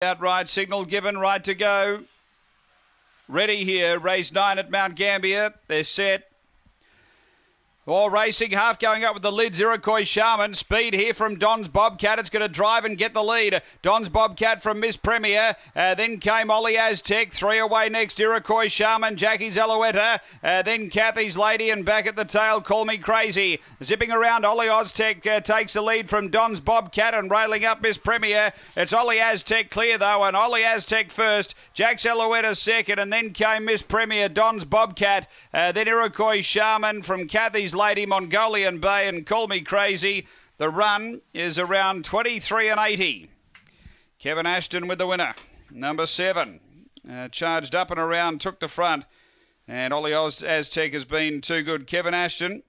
Outright signal given, right to go. Ready here, race nine at Mount Gambier. They're set. All racing, half going up with the lead. Iroquois Shaman. Speed here from Don's Bobcat. It's going to drive and get the lead. Don's Bobcat from Miss Premier. Uh, then came Ollie Aztec. Three away next. Iroquois Shaman. Jackie's Alouetta. Uh, then Kathy's Lady. And back at the tail, Call Me Crazy. Zipping around, Ollie Aztec uh, takes the lead from Don's Bobcat and railing up Miss Premier. It's Ollie Aztec clear though. And Ollie Aztec first. Jack's Alouetta second. And then came Miss Premier. Don's Bobcat. Uh, then Iroquois Shaman from Kathy's Lady, Mongolian Bay, and Call Me Crazy. The run is around 23 and 80. Kevin Ashton with the winner. Number seven. Uh, charged up and around, took the front. And Ollie Oz- Aztec has been too good. Kevin Ashton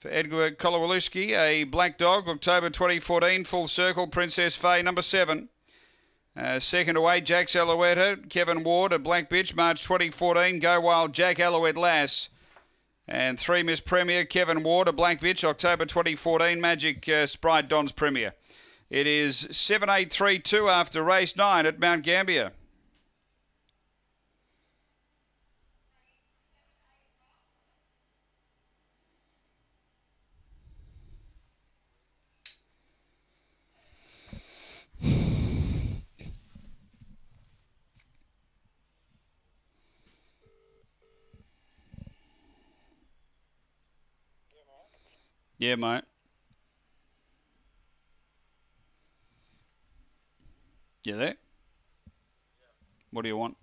for Edgar Kolowaluski, a black dog, October 2014, full circle, Princess Faye, number seven. Uh, second away, Jack's Alouette, Kevin Ward, a black bitch, March 2014, Go Wild, Jack Alouette Lass. And three Miss Premier, Kevin Ward, a blank bitch, October 2014, Magic uh, Sprite Don's Premier. It is 7832 after race nine at Mount Gambier. Yeah, mate. You there? What do you want?